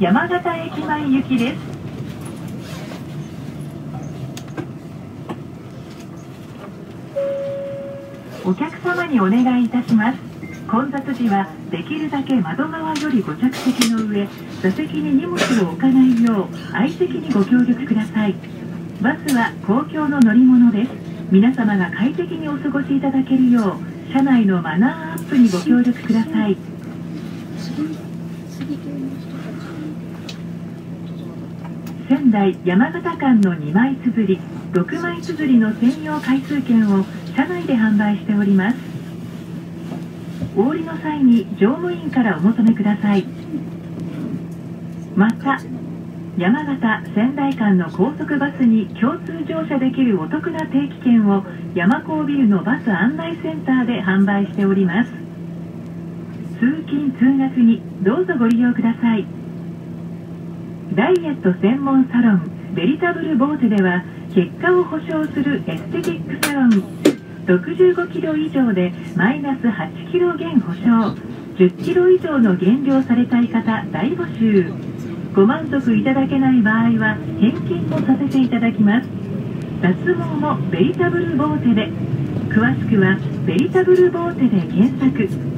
山形駅前行きです。お客様にお願いいたします。混雑時はできるだけ窓側よりご着席の上座席に荷物を置かないよう相席にご協力ください。バスは公共の乗り物です。皆様が快適にお過ごしいただけるよう車内のマナーアップにご協力ください。仙台山形間の2枚綴り6枚綴りの専用回数券を車内で販売しております。お降りの際に乗務員からお求めください。また山形仙台間の高速バスに共通乗車できるお得な定期券を山高ビルのバス案内センターで販売しております。通勤通学にどうぞご利用ください。ダイエット専門サロンベリタブルボーテでは結果を保証するエステティックサロン。65キロ以上でマイナス8キロ減保証10キロ以上の減量されたい方大募集。ご満足いただけない場合は返金もさせていただきます。脱毛もベリタブルボーテで。詳しくはベリタブルボーテで検索。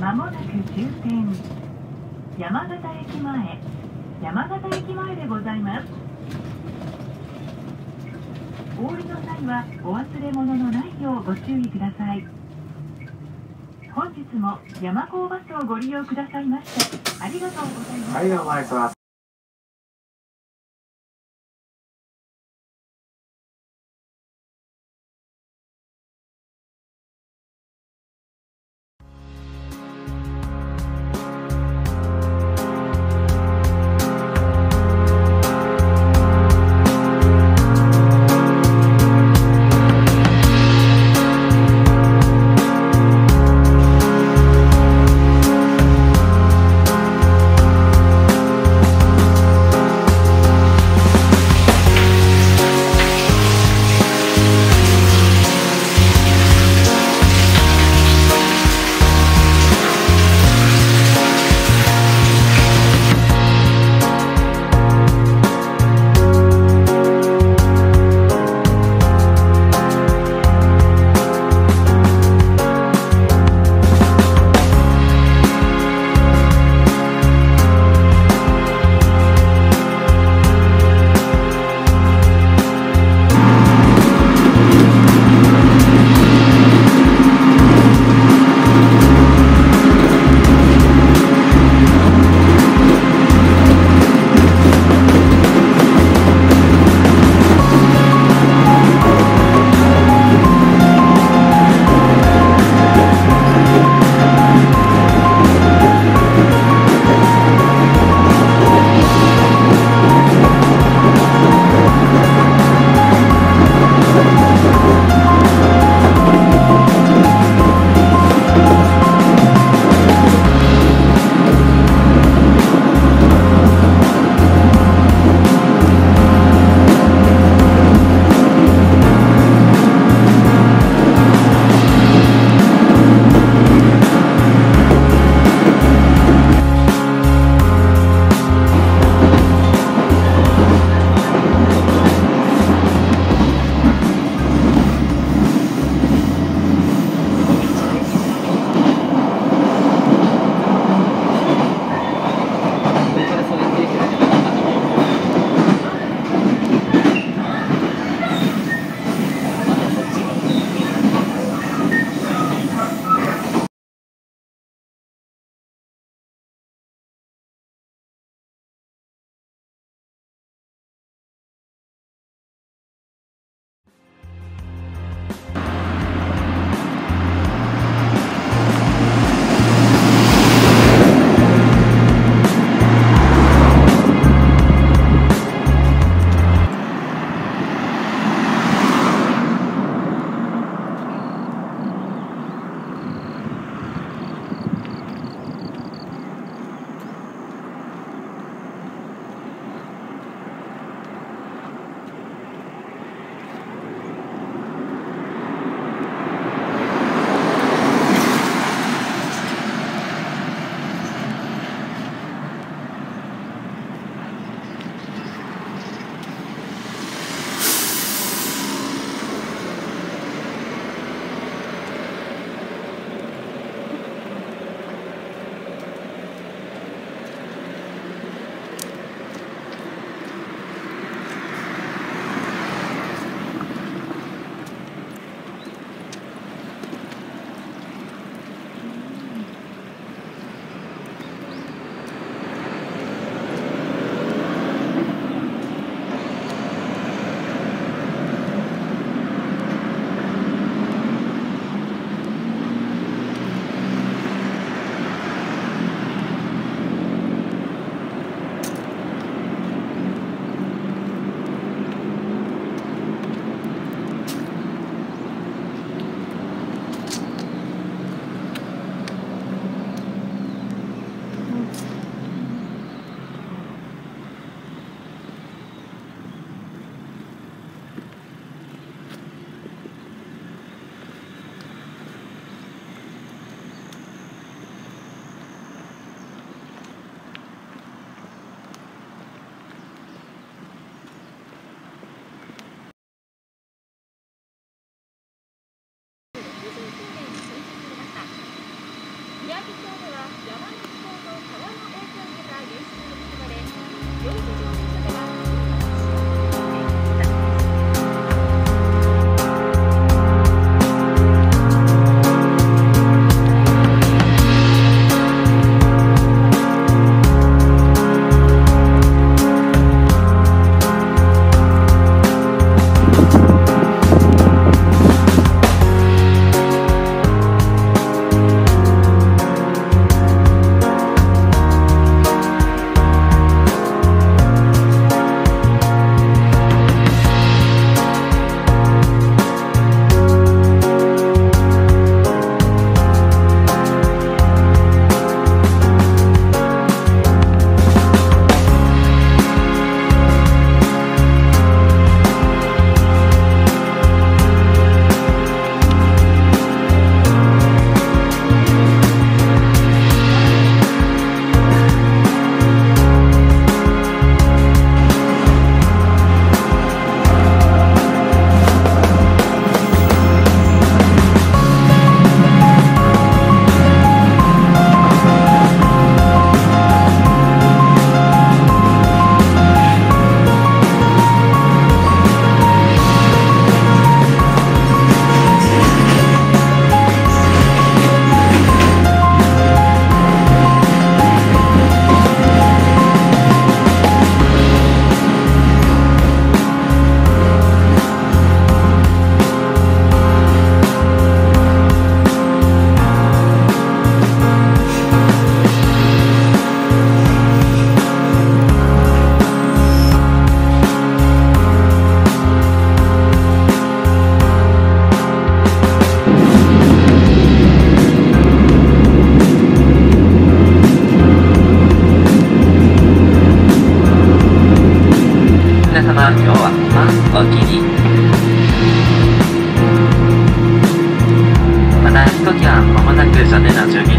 まもなく終点山形駅前山形駅前でございます。お降りの際はお忘れ物のないようご注意ください。本日も山高バスをご利用くださいましてありがとうございますはい、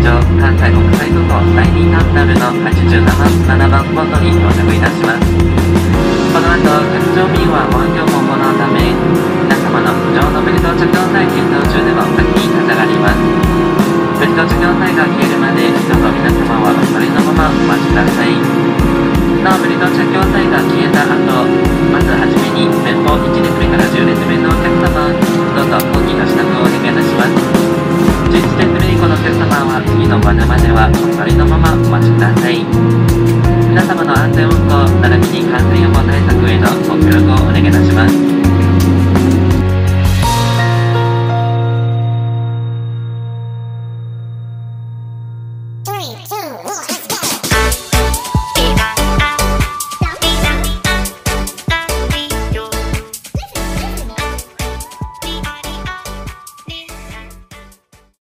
場関西国際空港第2ターミナルの87番ポートに到着いたします。この後各乗民は保安業務を行うため皆様の不乗のベルト着用帯検討中ではお先に立ち上がります。ベルト着用帯が消えるまでどうぞ皆様はお座りのままお待ちくださいなおベルト着用帯が消えた後まずはじめに前方1列目から10列目のお客様どうぞ大きな支度をお願いいたします。11列目降のお客様は次の場まではお座りのままお待ちください。皆様の安全運行並びに感染予防対策へのご協力をお願いいたします。